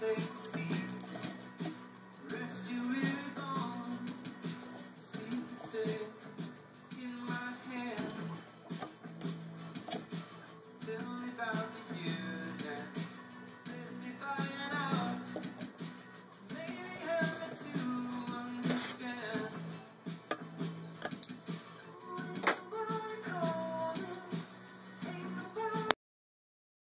to see.